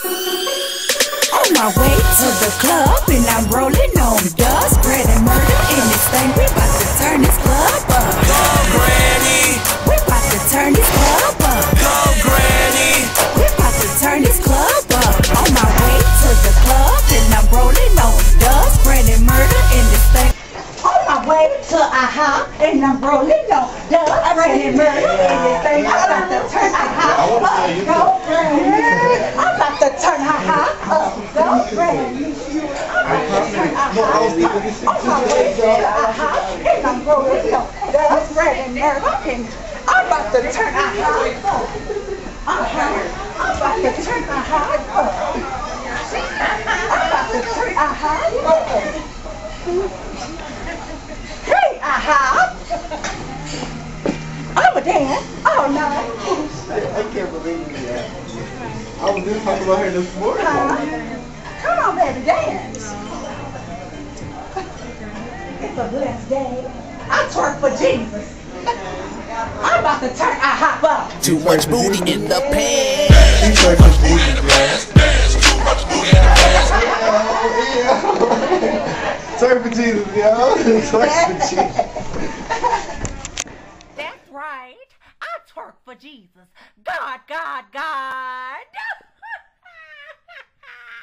On my way to the club and I'm rolling on dust, spreading murder in this thing. We about to turn this club up. Go, Granny. We about to turn this club up. Go, Granny. We about to turn this club up. On my way to the club and I'm rolling on dust, spreading murder in this thing. On my way to aha and I'm rolling on dust, spreading murder in this thing. I'm about to turn aha up. Go, Granny. I'm about to turn aha up. I'm about to turn aha up. On my way to aha and I'm rolling on dust, spreading murder in I'm about to turn aha up. Uh-huh. I'm about to turn aha up. I'm about to turn aha up. Hey, aha! I'm a dance all night. I can't believe that. I was just talking about her this morning. Huh? Come on, baby, dance. It's a blessed day. I twerk for Jesus. I'm about to turn IHOP up. Too much booty in the pants. He turned his booty, yeah. Twerk for Jesus, yo. Twerk for Jesus. That's right. I twerk for Jesus. God, God, God.